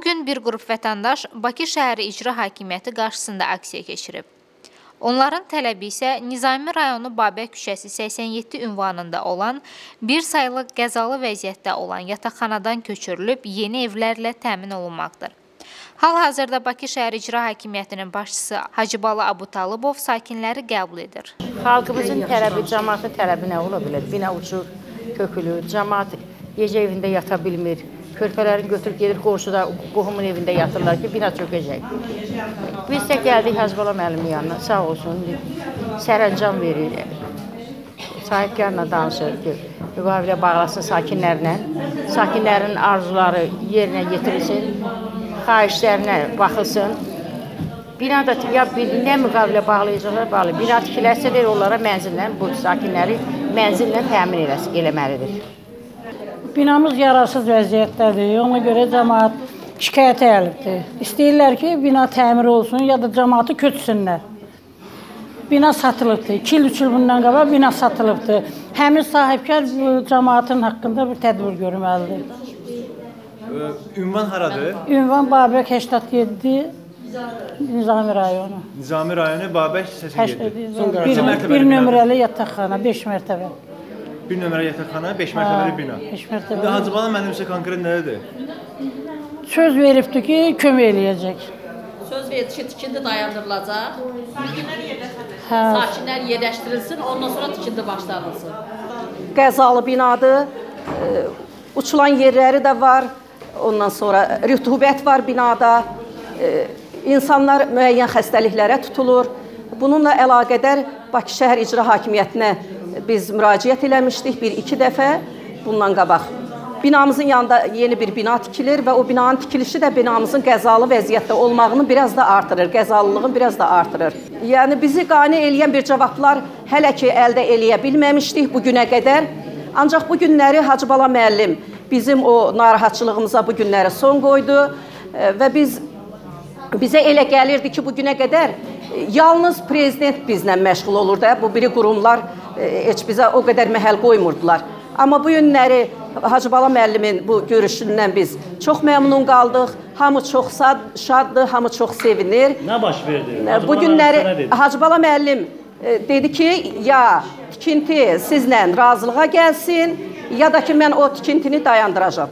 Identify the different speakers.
Speaker 1: gün bir qrup vətəndaş Bakı şəhəri icra hakimiyyəti qarşısında aksiya keçirib. Onların tələbi isə Nizami rayonu Babək küçəsi 87 ünvanında olan bir saylı qəzalı vəziyyətdə olan yataqxanadan köçürülüb yeni evlərlə təmin olunmaqdır. Hal-hazırda Bakı şəhər icra hakimiyyətinin başçısı Hacıbalı Abutalıbov sakinləri qəbul edir.
Speaker 2: Xalqımızın tələbi, cəmaatın tələbi nə ola bilər? Bina uçur, kökülür, cəmaat gecə evində yata bilmir. Körpələrin götürüb gedir qonşuda, qohumun evində yatırlar ki, bina çökəcək. Biz də gəldik Həzbola müəllimin yanına, sağ olsun, sərəncam verir. Sahibkarla danışır ki, müqavilə bağlasın sakinlərlə, sakinlərin arzuları yerinə yetirilsin, xahişlərinə baxılsın. Bina da ya nə müqavilə bağlayacaqlar, bağlı. Bina tikilərsə də onlara mənzillə, bu sakinləri mənzillə təmin eləməlidir.
Speaker 3: Binamız yararsız vəziyyətdədir. Ona görə cəmaət şikayət edibdir. İstəyirlər ki, bina təmir olsun ya da cəmaatı köçsünlər. Bina satılıbdır. 2 il, 3 il bundan qabaq bina satılıbdır. Həmin sahibkar cəmaatın haqqında bir tədbir görməlidir.
Speaker 4: Ünvan haradır?
Speaker 3: Ünvan Babək 87 Nizami rayonu.
Speaker 4: Nizami rayonu Babək 87.
Speaker 3: Bir, bir nömrəli yataqxana, 5 mərtəbə.
Speaker 4: Bir nömrə yataqxana, 5 mərtəbəli bina.
Speaker 3: 5 mərtəbəli.
Speaker 4: İndi Hacı Bala müəllim isə konkret nədir?
Speaker 3: Söz veribdi ki, kömək eləyəcək.
Speaker 5: Söz verdi ki, tikinti dayandırılacaq.
Speaker 3: Hə.
Speaker 5: Sakinlər yerləşdirilsin, ondan sonra tikinti başlanılsın.
Speaker 6: Qəzalı binadır. Uçulan yerləri də var. Ondan sonra rütubət var binada. İnsanlar müəyyən xəstəliklərə tutulur. Bununla əlaqədar Bakı şəhər icra hakimiyyətinə biz müraciət eləmişdik bir-iki dəfə bundan qabaq. Binamızın yanında yeni bir bina tikilir və o binanın tikilişi də binamızın qəzalı vəziyyətdə olmağını biraz da artırır, qəzalılığını biraz da artırır. Yəni bizi qane eləyən bir cavablar hələ ki əldə eləyə bilməmişdik bu günə qədər. Ancaq bu günləri Hacı Bala müəllim bizim o narahatçılığımıza bu günləri son qoydu və biz bizə elə gəlirdi ki, bu günə qədər yalnız prezident bizlə məşğul olur da, bu biri qurumlar e, heç bizə o qədər məhəl qoymurdular. Amma bu günləri Hacı Bala müəllimin bu görüşündən biz çox məmnun qaldıq. Hamı çox sad, şaddır, hamı çox sevinir.
Speaker 7: Nə baş verdi?
Speaker 6: Bu günləri Hacı Bala müəllim e, dedi ki, ya tikinti sizlə razılığa gəlsin, ya da ki mən o tikintini dayandıracağam.